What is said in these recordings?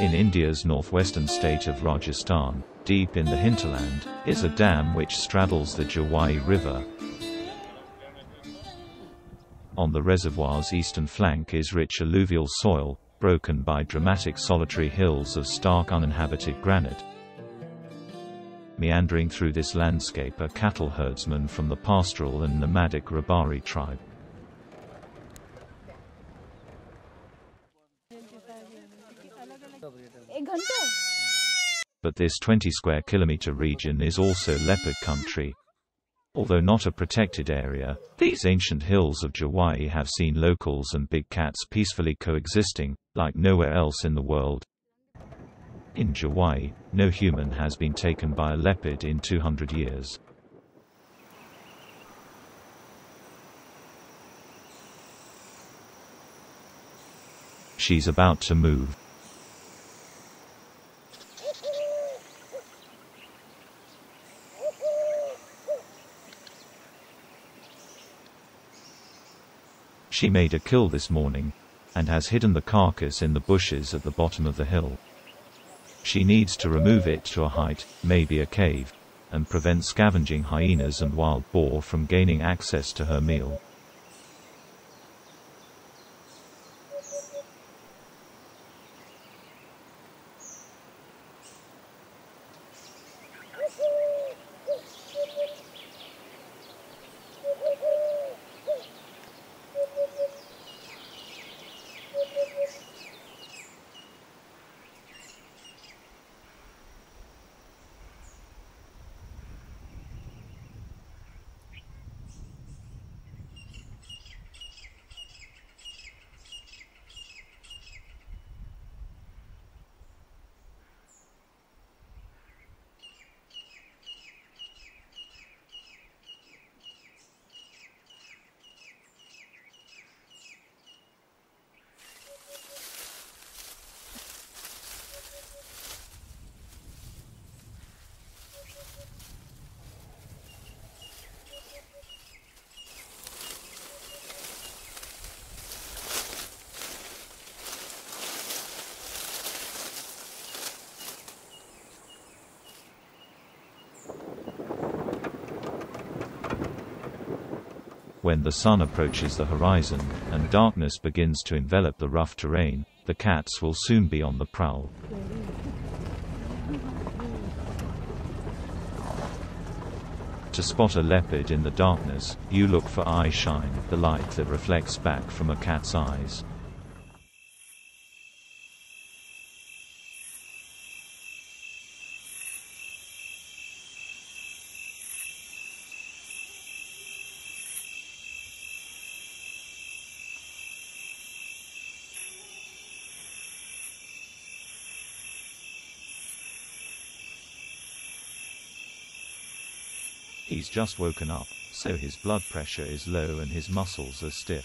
In India's northwestern state of Rajasthan, deep in the hinterland, is a dam which straddles the Jawai River. On the reservoir's eastern flank is rich alluvial soil, broken by dramatic solitary hills of stark uninhabited granite. Meandering through this landscape are cattle herdsmen from the pastoral and nomadic Rabari tribe. But this 20 square kilometer region is also leopard country. Although not a protected area, these ancient hills of Jawai have seen locals and big cats peacefully coexisting, like nowhere else in the world. In Jawai, no human has been taken by a leopard in 200 years. She's about to move. She made a kill this morning and has hidden the carcass in the bushes at the bottom of the hill. She needs to remove it to a height, maybe a cave, and prevent scavenging hyenas and wild boar from gaining access to her meal. When the sun approaches the horizon, and darkness begins to envelop the rough terrain, the cats will soon be on the prowl. To spot a leopard in the darkness, you look for eye shine, the light that reflects back from a cat's eyes. He's just woken up, so his blood pressure is low and his muscles are stiff.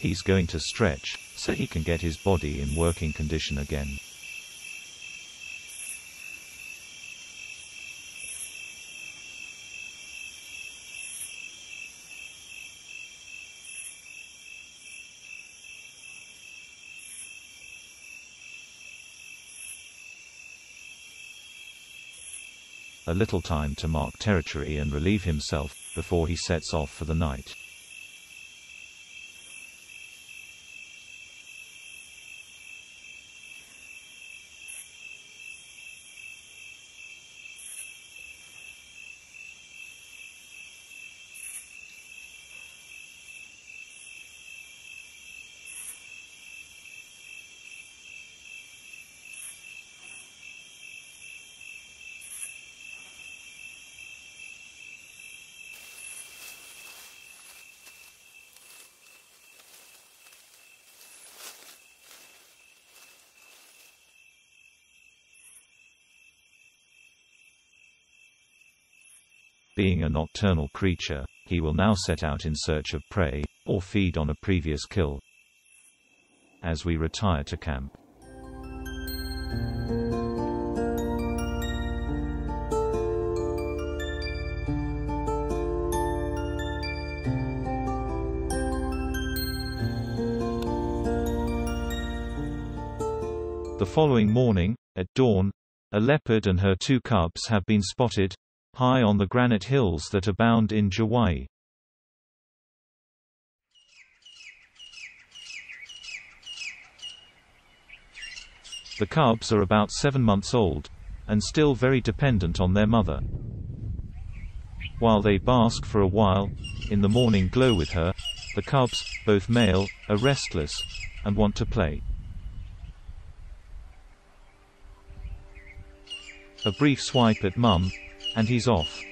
He's going to stretch, so he can get his body in working condition again. A little time to mark territory and relieve himself, before he sets off for the night. Being a nocturnal creature, he will now set out in search of prey, or feed on a previous kill. As we retire to camp. The following morning, at dawn, a leopard and her two cubs have been spotted, high on the granite hills that abound in Jawai. The cubs are about seven months old, and still very dependent on their mother. While they bask for a while, in the morning glow with her, the cubs, both male, are restless, and want to play. A brief swipe at mum, and he's off.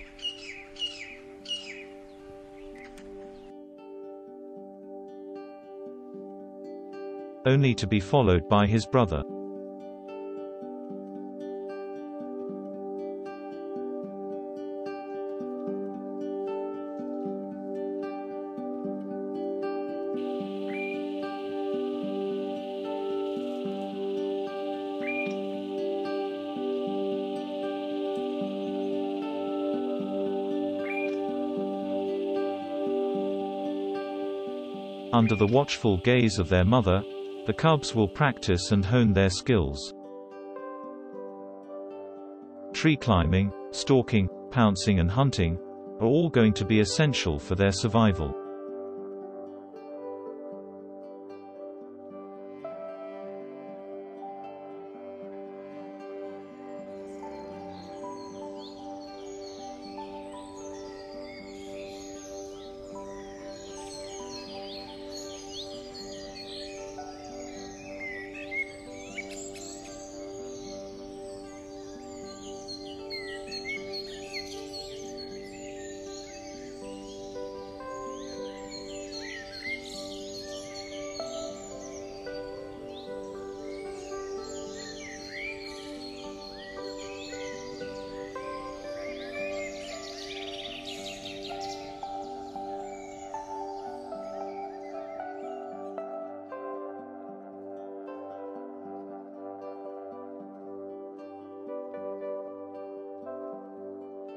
Only to be followed by his brother. Under the watchful gaze of their mother, the cubs will practice and hone their skills. Tree climbing, stalking, pouncing and hunting are all going to be essential for their survival.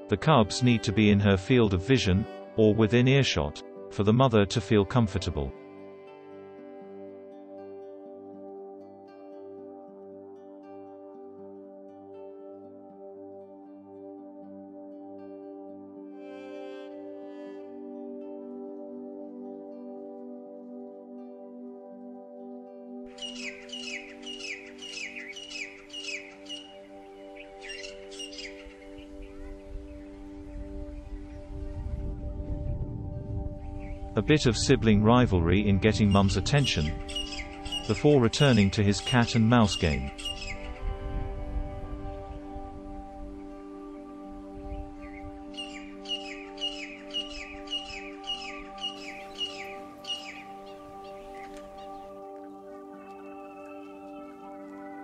The cubs need to be in her field of vision, or within earshot, for the mother to feel comfortable. A bit of sibling rivalry in getting mum's attention, before returning to his cat and mouse game.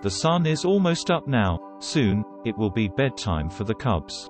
The sun is almost up now, soon, it will be bedtime for the cubs.